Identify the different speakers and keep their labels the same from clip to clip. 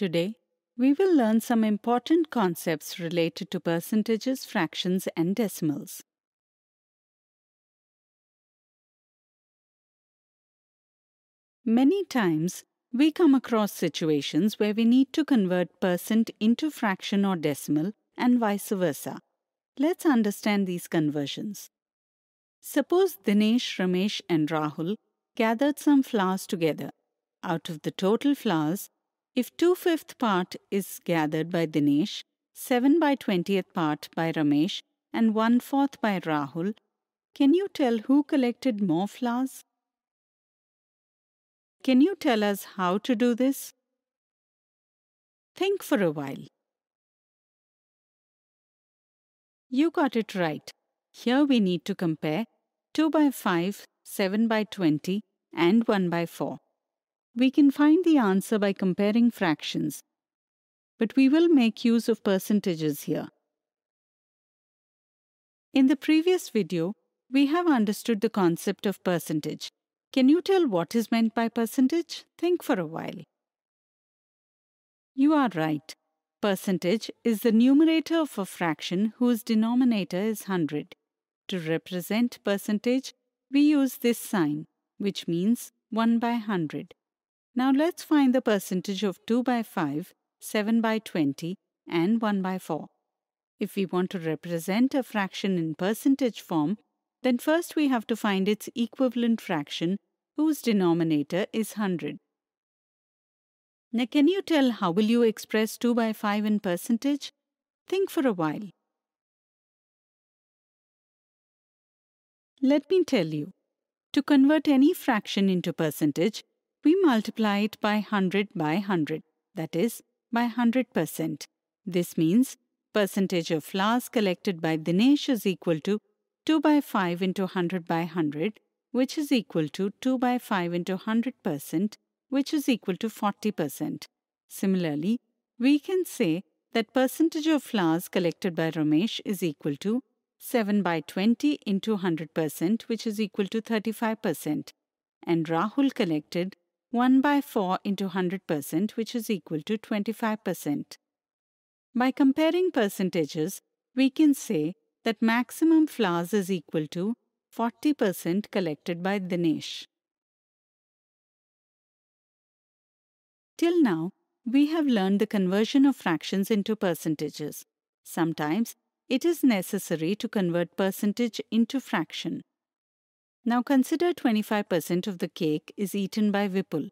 Speaker 1: Today, we will learn some important concepts related to percentages, fractions, and decimals. Many times, we come across situations where we need to convert percent into fraction or decimal and vice versa. Let's understand these conversions. Suppose Dinesh, Ramesh, and Rahul gathered some flowers together. Out of the total flowers, if 2 fifth part is gathered by Dinesh, 7 by 20th part by Ramesh, and 1 fourth by Rahul, can you tell who collected more flowers? Can you tell us how to do this? Think for a while. You got it right. Here we need to compare 2 by 5, 7 by 20, and 1 by 4. We can find the answer by comparing fractions, but we will make use of percentages here. In the previous video, we have understood the concept of percentage. Can you tell what is meant by percentage? Think for a while. You are right. Percentage is the numerator of a fraction whose denominator is 100. To represent percentage, we use this sign, which means 1 by 100. Now let's find the percentage of 2 by 5, 7 by 20, and 1 by 4. If we want to represent a fraction in percentage form, then first we have to find its equivalent fraction whose denominator is 100. Now can you tell how will you express 2 by 5 in percentage? Think for a while. Let me tell you. To convert any fraction into percentage, we multiply it by 100 by 100, that is, by 100%. This means percentage of flowers collected by Dinesh is equal to 2 by 5 into 100 by 100, which is equal to 2 by 5 into 100%, which is equal to 40%. Similarly, we can say that percentage of flowers collected by Ramesh is equal to 7 by 20 into 100%, which is equal to 35%, and Rahul collected 1 by 4 into 100%, which is equal to 25%. By comparing percentages, we can say that maximum flowers is equal to 40% collected by Dinesh. Till now, we have learned the conversion of fractions into percentages. Sometimes it is necessary to convert percentage into fraction. Now consider 25% of the cake is eaten by Vipul.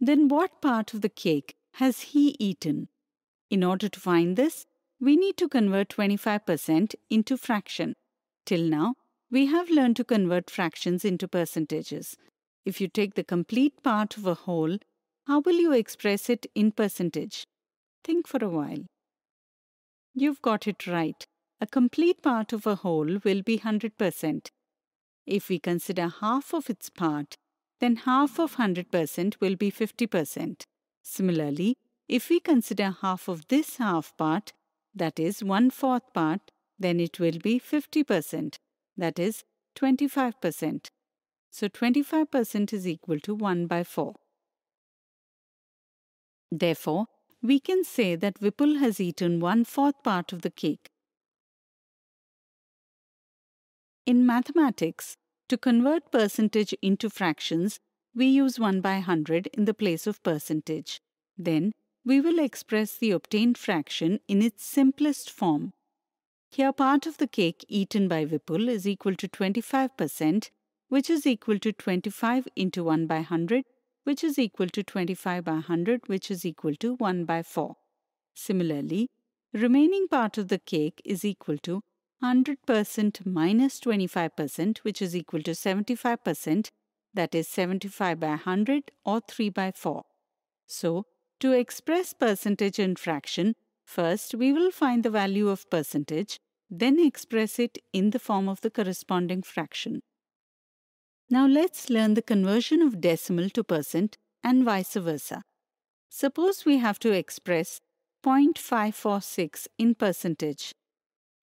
Speaker 1: Then what part of the cake has he eaten? In order to find this, we need to convert 25% into fraction. Till now, we have learned to convert fractions into percentages. If you take the complete part of a whole, how will you express it in percentage? Think for a while. You've got it right. A complete part of a whole will be 100%. If we consider half of its part, then half of 100% will be 50%. Similarly, if we consider half of this half part, that is one-fourth part, then it will be 50%, that is 25%. So 25% is equal to 1 by 4. Therefore, we can say that Vipul has eaten one-fourth part of the cake. In mathematics, to convert percentage into fractions, we use 1 by 100 in the place of percentage. Then, we will express the obtained fraction in its simplest form. Here part of the cake eaten by Vipul is equal to 25%, which is equal to 25 into 1 by 100, which is equal to 25 by 100, which is equal to 1 by 4. Similarly, remaining part of the cake is equal to 100% minus 25%, which is equal to 75%, that is 75 by 100 or 3 by 4. So, to express percentage in fraction, first we will find the value of percentage, then express it in the form of the corresponding fraction. Now let's learn the conversion of decimal to percent and vice versa. Suppose we have to express 0.546 in percentage.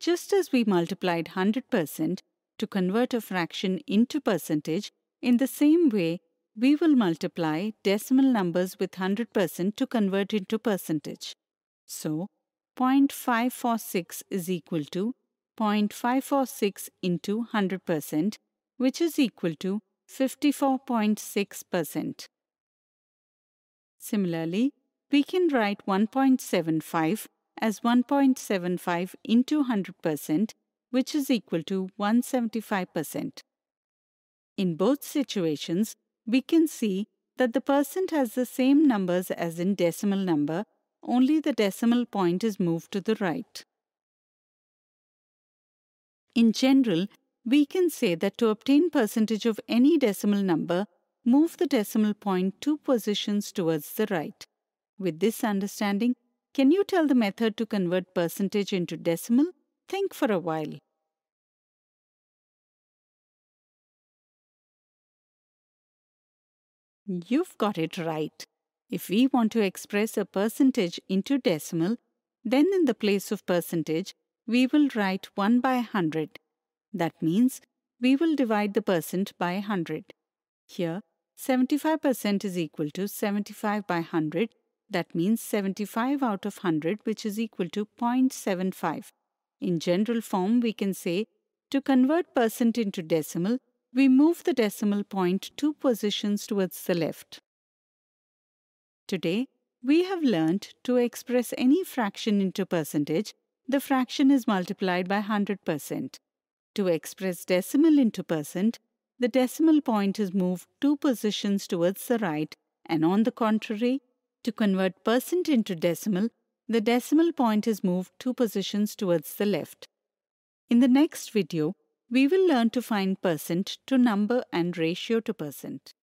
Speaker 1: Just as we multiplied 100% to convert a fraction into percentage, in the same way, we will multiply decimal numbers with 100% to convert into percentage. So, 0.546 is equal to 0.546 into 100%, which is equal to 54.6%. Similarly, we can write 1.75 as 1.75 into 100%, which is equal to 175%. In both situations, we can see that the percent has the same numbers as in decimal number, only the decimal point is moved to the right. In general, we can say that to obtain percentage of any decimal number, move the decimal point two positions towards the right. With this understanding, can you tell the method to convert percentage into decimal? Think for a while. You've got it right. If we want to express a percentage into decimal, then in the place of percentage, we will write 1 by 100. That means we will divide the percent by 100. Here, 75% is equal to 75 by 100. That means 75 out of 100, which is equal to 0.75. In general form, we can say to convert percent into decimal, we move the decimal point two positions towards the left. Today, we have learnt to express any fraction into percentage, the fraction is multiplied by 100%. To express decimal into percent, the decimal point is moved two positions towards the right and on the contrary, to convert percent into decimal, the decimal point is moved two positions towards the left. In the next video, we will learn to find percent to number and ratio to percent.